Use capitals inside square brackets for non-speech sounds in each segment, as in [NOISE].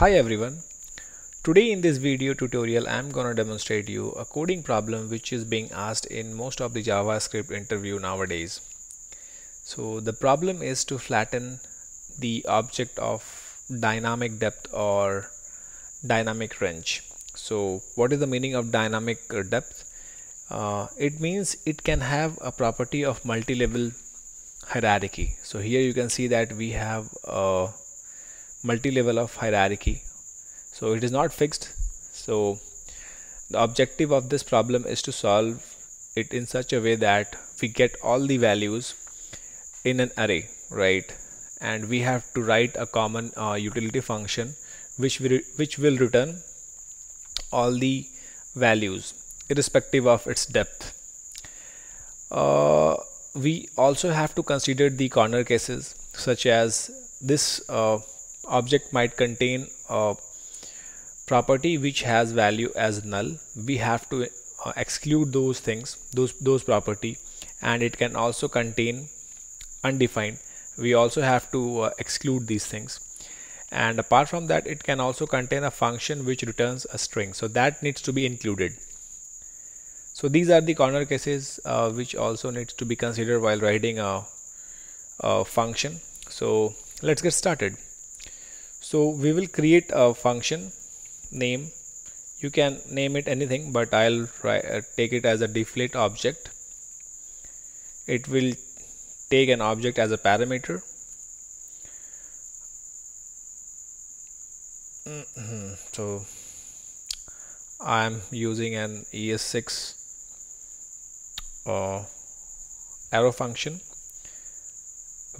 Hi everyone. Today in this video tutorial I'm gonna demonstrate you a coding problem which is being asked in most of the JavaScript interview nowadays. So the problem is to flatten the object of dynamic depth or dynamic range. So what is the meaning of dynamic depth? Uh, it means it can have a property of multi-level hierarchy. So here you can see that we have a multi-level of hierarchy. So it is not fixed. So the objective of this problem is to solve it in such a way that we get all the values in an array right? And we have to write a common uh, utility function which will which will return all the values irrespective of its depth. Uh, we also have to consider the corner cases such as this uh, object might contain a property which has value as null we have to uh, exclude those things those those property and it can also contain undefined. We also have to uh, exclude these things. And apart from that it can also contain a function which returns a string. So that needs to be included. So these are the corner cases uh, which also needs to be considered while writing a, a function. So let's get started so we will create a function name. You can name it anything but I'll uh, take it as a deflate object. It will take an object as a parameter. [CLEARS THROAT] So I'm using an ES6 uh, arrow function.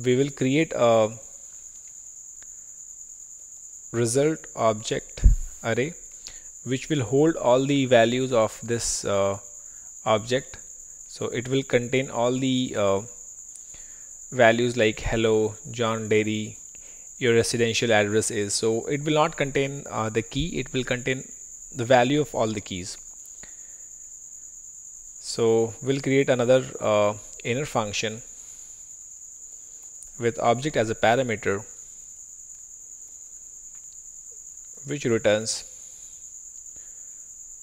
We will create a result object array which will hold all the values of this uh, object. So it will contain all the uh, values like hello John Dairy your residential address is. So it will not contain uh, the key it will contain the value of all the keys. So we'll create another uh, inner function with object as a parameter which returns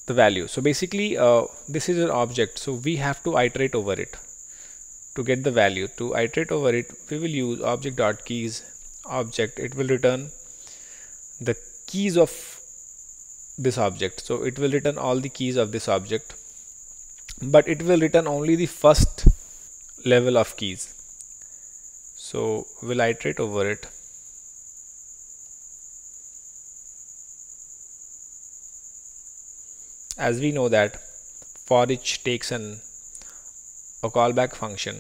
the value. So basically uh, this is an object. So we have to iterate over it to get the value. To iterate over it we will use object dot keys. Object it will return the keys of this object. So it will return all the keys of this object but it will return only the first level of keys. So we'll iterate over it as we know that for each takes an a callback function.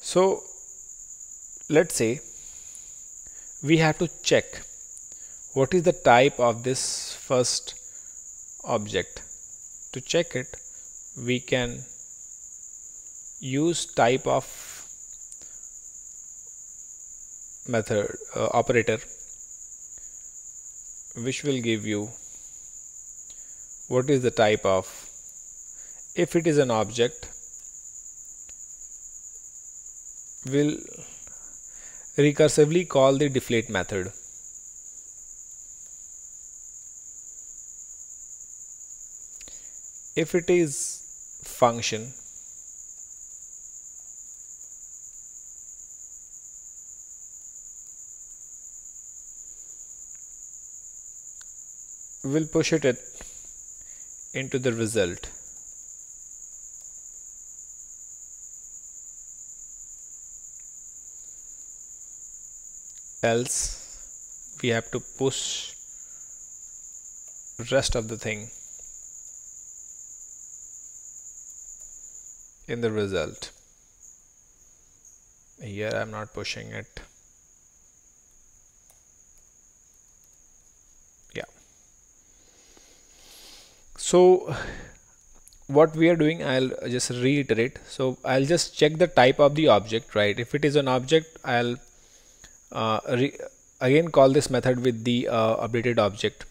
So let's say we have to check what is the type of this first object. To check it we can use type of method uh, operator which will give you what is the type of if it is an object will recursively call the deflate method? If it is function will push it into the result. Else we have to push the rest of the thing in the result. Here I'm not pushing it. So what we are doing I'll just reiterate. So I'll just check the type of the object right? If it is an object I'll uh, again call this method with the uh, updated object.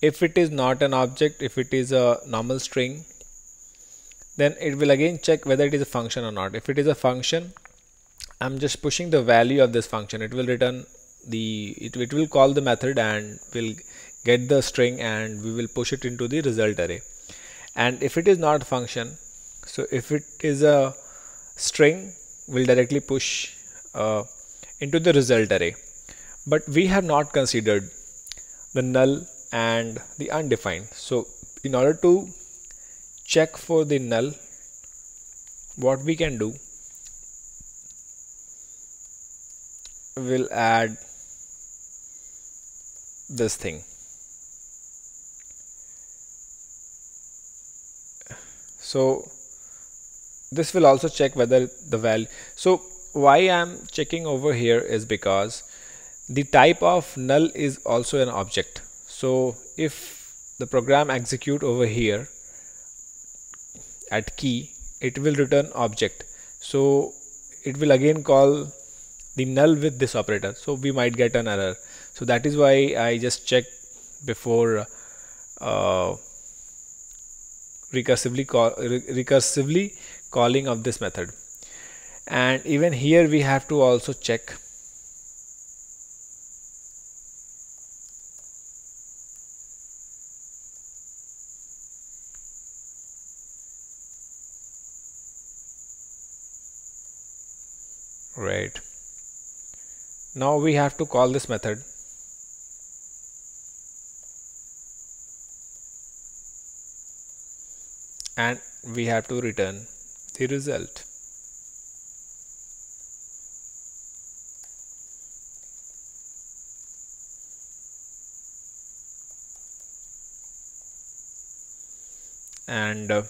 If it is not an object if it is a normal string then it will again check whether it is a function or not. If it is a function I'm just pushing the value of this function. It will return the it, it will call the method and will get the string and we will push it into the result array. And if it is not function so if it is a string we'll directly push uh, into the result array. But we have not considered the null and the undefined. So in order to check for the null what we can do we will add this thing so this will also check whether the value so why I'm checking over here is because the type of null is also an object. So if the program execute over here at key it will return object. So it will again call the null with this operator. So we might get an error. So that is why I just check before uh, recursively call recursively calling of this method. And even here we have to also check. Right. Now we have to call this method and we have to return the result. And uh,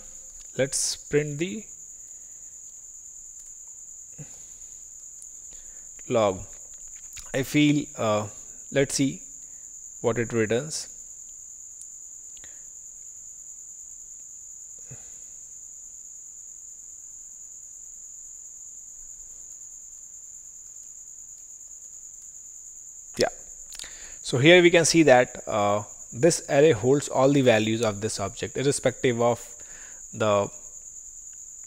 let's print the log. I feel uh, let's see what it returns so here we can see that uh, this array holds all the values of this object irrespective of the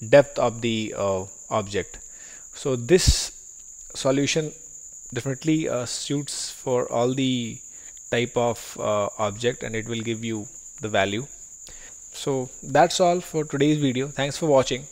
depth of the uh, object. So this solution definitely uh, suits for all the type of uh, object and it will give you the value. So that's all for today's video. Thanks for watching